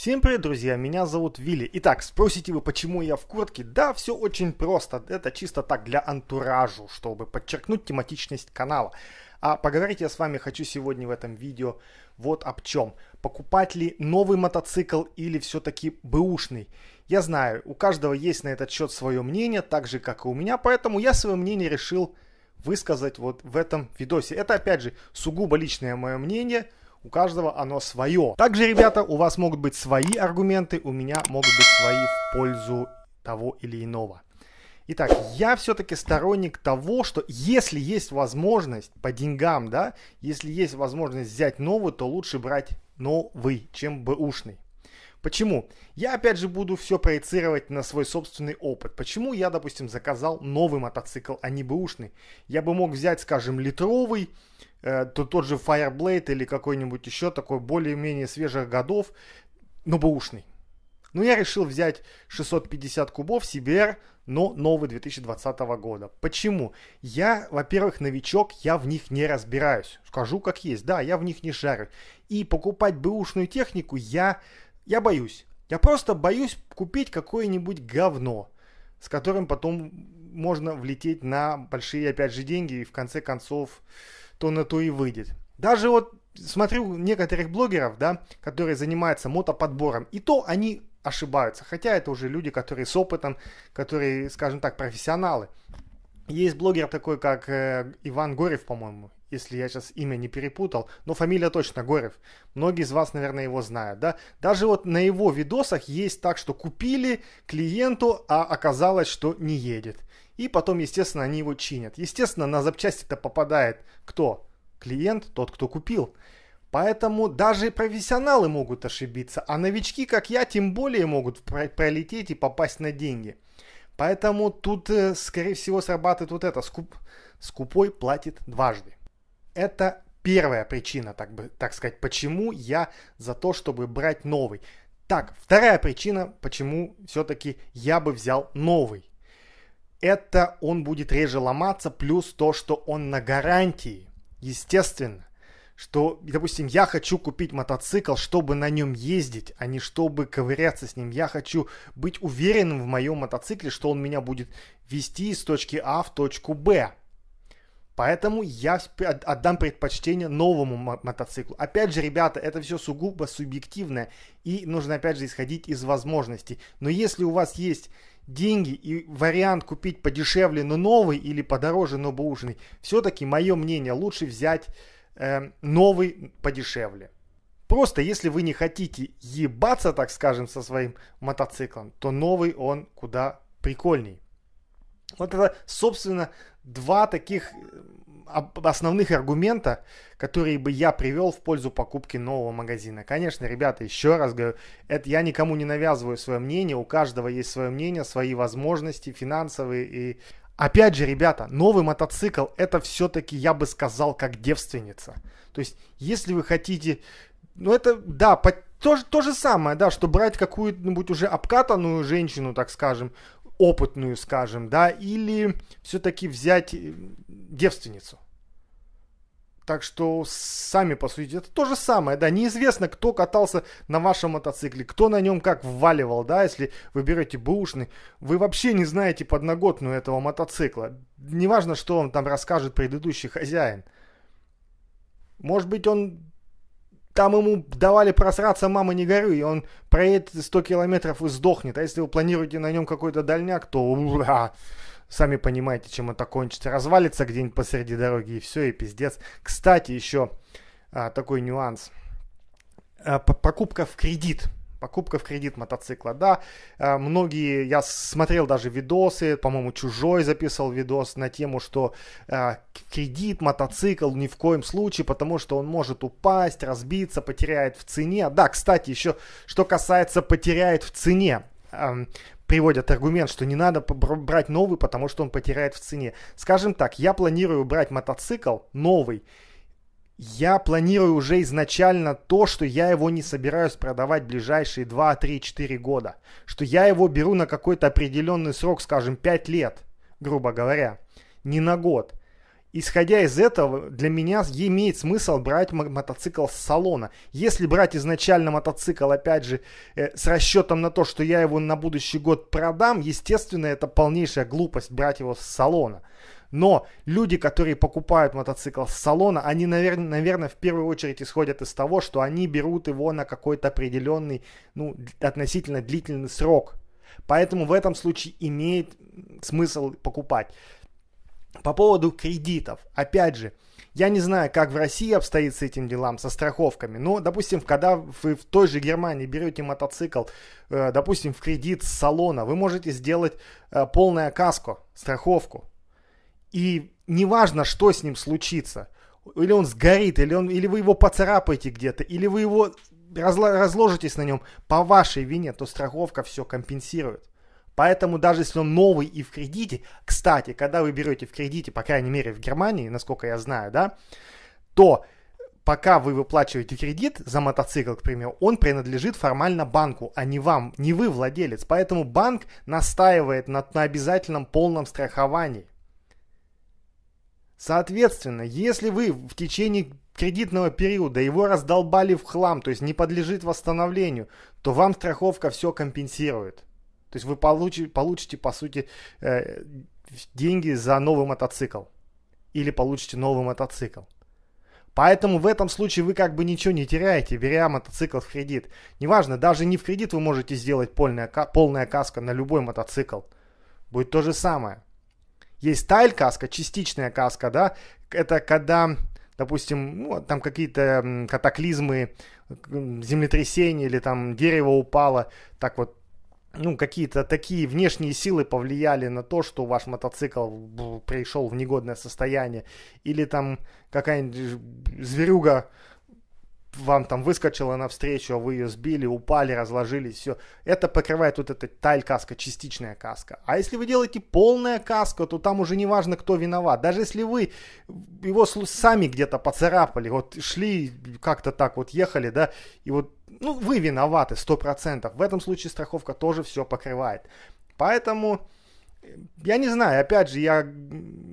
Всем привет, друзья, меня зовут Вилли. Итак, спросите вы, почему я в куртке? Да, все очень просто. Это чисто так для антуражу, чтобы подчеркнуть тематичность канала. А поговорить я с вами хочу сегодня в этом видео вот об чем. Покупать ли новый мотоцикл или все-таки бэушный? Я знаю, у каждого есть на этот счет свое мнение, так же как и у меня, поэтому я свое мнение решил высказать вот в этом видосе. Это опять же сугубо личное мое мнение – у каждого оно свое. Также, ребята, у вас могут быть свои аргументы, у меня могут быть свои в пользу того или иного. Итак, я все-таки сторонник того, что если есть возможность по деньгам, да, если есть возможность взять новый, то лучше брать новый, чем бэушный. Почему? Я опять же буду все проецировать на свой собственный опыт. Почему я, допустим, заказал новый мотоцикл, а не бэушный? Я бы мог взять, скажем, литровый, э, то тот же Fireblade или какой-нибудь еще такой более-менее свежих годов, но бэушный. Но я решил взять 650 кубов CBR, но новый 2020 года. Почему? Я, во-первых, новичок, я в них не разбираюсь. Скажу как есть, да, я в них не шарю. И покупать бэушную технику я я боюсь. Я просто боюсь купить какое-нибудь говно, с которым потом можно влететь на большие, опять же, деньги, и в конце концов то на то и выйдет. Даже вот смотрю некоторых блогеров, да, которые занимаются мотоподбором, и то они ошибаются. Хотя это уже люди, которые с опытом, которые, скажем так, профессионалы. Есть блогер такой, как э, Иван Горев, по-моему, если я сейчас имя не перепутал, но фамилия точно Горев. Многие из вас, наверное, его знают, да? Даже вот на его видосах есть так, что купили клиенту, а оказалось, что не едет. И потом, естественно, они его чинят. Естественно, на запчасти-то попадает кто? Клиент, тот, кто купил. Поэтому даже профессионалы могут ошибиться, а новички, как я, тем более могут пролететь и попасть на деньги. Поэтому тут, э, скорее всего, срабатывает вот это. Скуп, скупой платит дважды. Это первая причина, так, бы, так сказать, почему я за то, чтобы брать новый. Так, вторая причина, почему все-таки я бы взял новый. Это он будет реже ломаться, плюс то, что он на гарантии. Естественно, что, допустим, я хочу купить мотоцикл, чтобы на нем ездить, а не чтобы ковыряться с ним. Я хочу быть уверенным в моем мотоцикле, что он меня будет вести из точки А в точку Б. Поэтому я отдам предпочтение новому мотоциклу. Опять же, ребята, это все сугубо субъективное. И нужно опять же исходить из возможностей. Но если у вас есть деньги и вариант купить подешевле, но новый или подороже, но бэушный, все-таки мое мнение, лучше взять э, новый подешевле. Просто если вы не хотите ебаться, так скажем, со своим мотоциклом, то новый он куда прикольней. Вот это, собственно, два таких э, основных аргумента, которые бы я привел в пользу покупки нового магазина. Конечно, ребята, еще раз говорю, это я никому не навязываю свое мнение, у каждого есть свое мнение, свои возможности финансовые и Опять же, ребята, новый мотоцикл это все-таки, я бы сказал, как девственница. То есть, если вы хотите, ну это, да, по, то, то же самое, да, что брать какую-нибудь уже обкатанную женщину, так скажем, опытную, скажем, да, или все-таки взять э, девственницу. Так что сами посудите, это то же самое, да, неизвестно, кто катался на вашем мотоцикле, кто на нем как вваливал, да, если вы берете бэушный, вы вообще не знаете подноготную этого мотоцикла. Неважно, что вам там расскажет предыдущий хозяин. Может быть, он там ему давали просраться, мама не горюй, и он проедет 100 километров и сдохнет. А если вы планируете на нем какой-то дальняк, то ура, сами понимаете, чем это кончится. Развалится где-нибудь посреди дороги и все, и пиздец. Кстати, еще а, такой нюанс. А, покупка в кредит покупка в кредит мотоцикла. Да, э, многие, я смотрел даже видосы, по-моему, Чужой записывал видос на тему, что э, кредит, мотоцикл ни в коем случае, потому что он может упасть, разбиться, потеряет в цене. Да, кстати, еще что касается потеряет в цене. Эм, приводят аргумент, что не надо брать новый, потому что он потеряет в цене. Скажем так, я планирую брать мотоцикл новый я планирую уже изначально то, что я его не собираюсь продавать ближайшие 2, 3, 4 года. Что я его беру на какой-то определенный срок, скажем, 5 лет, грубо говоря, не на год. исходя из этого, для меня имеет смысл брать мотоцикл с салона. Если брать изначально мотоцикл, опять же, э, с расчетом на то, что я его на будущий год продам, естественно, это полнейшая глупость брать его с салона. Но люди, которые покупают мотоцикл с салона, они, наверное, в первую очередь исходят из того, что они берут его на какой-то определенный, ну, относительно длительный срок. Поэтому в этом случае имеет смысл покупать. По поводу кредитов. Опять же, я не знаю, как в России обстоит с этим делом, со страховками, но, допустим, когда вы в той же Германии берете мотоцикл, э, допустим, в кредит с салона, вы можете сделать э, полное каско, страховку. И неважно, что с ним случится, или он сгорит, или, он, или вы его поцарапаете где-то, или вы его разло, разложитесь на нем по вашей вине, то страховка все компенсирует. Поэтому даже если он новый и в кредите, кстати, когда вы берете в кредите, по крайней мере в Германии, насколько я знаю, да, то пока вы выплачиваете кредит за мотоцикл, к примеру, он принадлежит формально банку, а не вам, не вы владелец. Поэтому банк настаивает на, на обязательном полном страховании. Соответственно, если вы в течение кредитного периода его раздолбали в хлам, то есть не подлежит восстановлению, то вам страховка все компенсирует. То есть вы получите, получите по сути, э, деньги за новый мотоцикл. Или получите новый мотоцикл. Поэтому в этом случае вы как бы ничего не теряете, беря мотоцикл в кредит. Неважно, даже не в кредит вы можете сделать полная, полная каска на любой мотоцикл. Будет то же самое. Есть тайль каска, частичная каска, да, это когда, допустим, ну, там какие-то катаклизмы, землетрясения или там дерево упало, так вот ну, какие-то такие внешние силы повлияли на то, что ваш мотоцикл пришел в негодное состояние, или там какая-нибудь зверюга вам там выскочила навстречу, а вы ее сбили, упали, разложились, все. Это покрывает вот эта таль-каска, частичная каска. А если вы делаете полная каска, то там уже не важно, кто виноват. Даже если вы его сами где-то поцарапали, вот шли как-то так вот ехали, да, и вот, ну, вы виноваты, сто процентов. В этом случае страховка тоже все покрывает. Поэтому я не знаю, опять же, я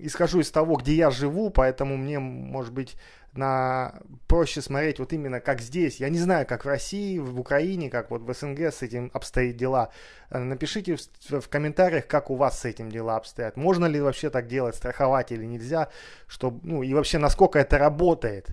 исхожу из того, где я живу, поэтому мне, может быть, на проще смотреть вот именно как здесь. Я не знаю, как в России, в Украине, как вот в СНГ с этим обстоит дела. Э, напишите в, в комментариях, как у вас с этим дела обстоят. Можно ли вообще так делать, страховать или нельзя, чтобы, ну и вообще насколько это работает.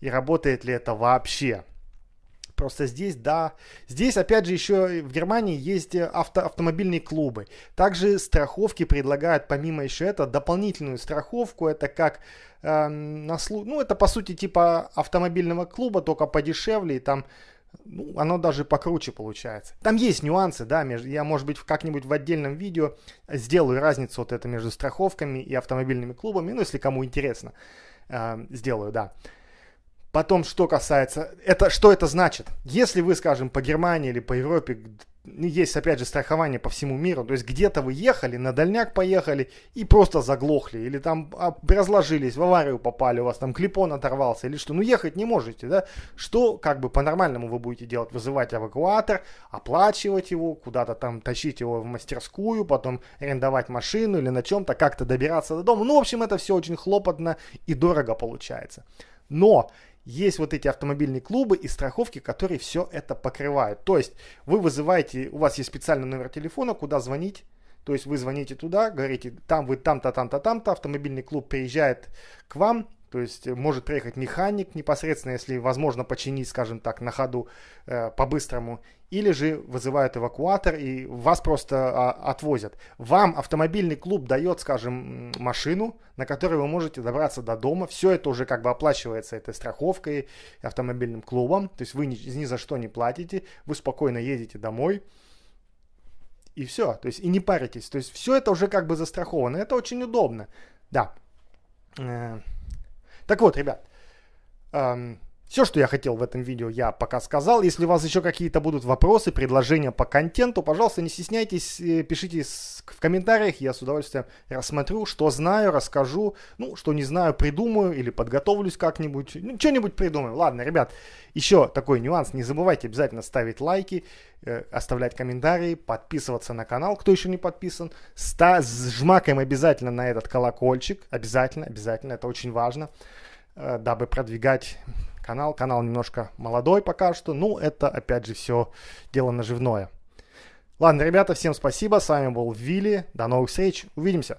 И работает ли это вообще. Просто здесь, да. Здесь, опять же, еще в Германии есть авто, автомобильные клубы. Также страховки предлагают, помимо еще этого, дополнительную страховку. Это как э, на слу... Ну, это, по сути, типа автомобильного клуба, только подешевле. И там ну, оно даже покруче получается. Там есть нюансы, да, между, я, может быть, как-нибудь в отдельном видео сделаю разницу вот это между страховками и автомобильными клубами, ну, если кому интересно, э, сделаю, да. Потом, что касается, это, что это значит? Если вы, скажем, по Германии или по Европе, есть, опять же, страхование по всему миру, то есть где-то вы ехали, на дальняк поехали и просто заглохли, или там разложились, в аварию попали, у вас там клипон оторвался, или что, ну ехать не можете, да? Что, как бы, по-нормальному вы будете делать? Вызывать эвакуатор, оплачивать его, куда-то там тащить его в мастерскую, потом арендовать машину или на чем-то, как-то добираться до дома. Ну, в общем, это все очень хлопотно и дорого получается. Но есть вот эти автомобильные клубы и страховки, которые все это покрывают. То есть вы вызываете, у вас есть специальный номер телефона, куда звонить. То есть вы звоните туда, говорите, там вы там-то, там-то, там-то, автомобильный клуб приезжает к вам, то есть э, может приехать механик непосредственно, если возможно починить, скажем так, на ходу э, по-быстрому. Или же вызывают эвакуатор и вас просто а, отвозят. Вам автомобильный клуб дает, скажем, машину, на которой вы можете добраться до дома. Все это уже как бы оплачивается этой страховкой, автомобильным клубом. То есть вы ни, ни за что не платите, вы спокойно едете домой. И все, то есть и не паритесь. То есть все это уже как бы застраховано. Это очень удобно. Да. Так вот, ребят, эм, Все, что я хотел в этом видео, я пока сказал. Если у вас еще какие-то будут вопросы, предложения по контенту, пожалуйста, не стесняйтесь, э, пишите в комментариях. Я с удовольствием рассмотрю, что знаю, расскажу. Ну, что не знаю, придумаю или подготовлюсь как-нибудь. Ну, что-нибудь придумаю. Ладно, ребят, еще такой нюанс. Не забывайте обязательно ставить лайки, э, оставлять комментарии, подписываться на канал, кто еще не подписан. Ста жмакаем обязательно на этот колокольчик. Обязательно, обязательно. Это очень важно, э, дабы продвигать канал. Канал немножко молодой пока что. Ну, это опять же все дело наживное. Ладно, ребята, всем спасибо. С вами был Вилли. До новых встреч. Увидимся.